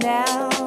Down,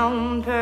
are we